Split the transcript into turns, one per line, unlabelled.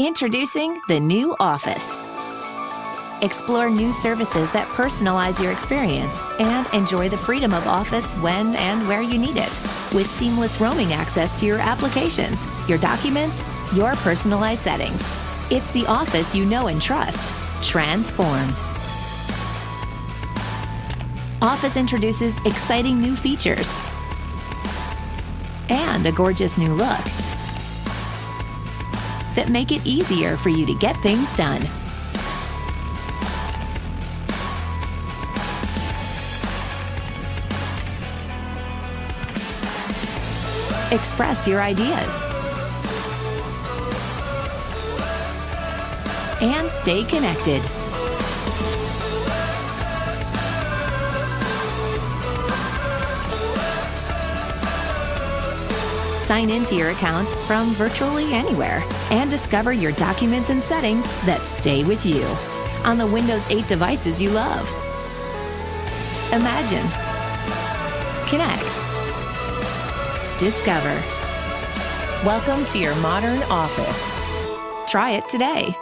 Introducing the new Office. Explore new services that personalize your experience and enjoy the freedom of Office when and where you need it with seamless roaming access to your applications, your documents, your personalized settings. It's the Office you know and trust, transformed. Office introduces exciting new features and a gorgeous new look that make it easier for you to get things done. Express your ideas. And stay connected. Sign into your account from virtually anywhere and discover your documents and settings that stay with you on the Windows 8 devices you love. Imagine, connect, discover. Welcome to your modern office. Try it today.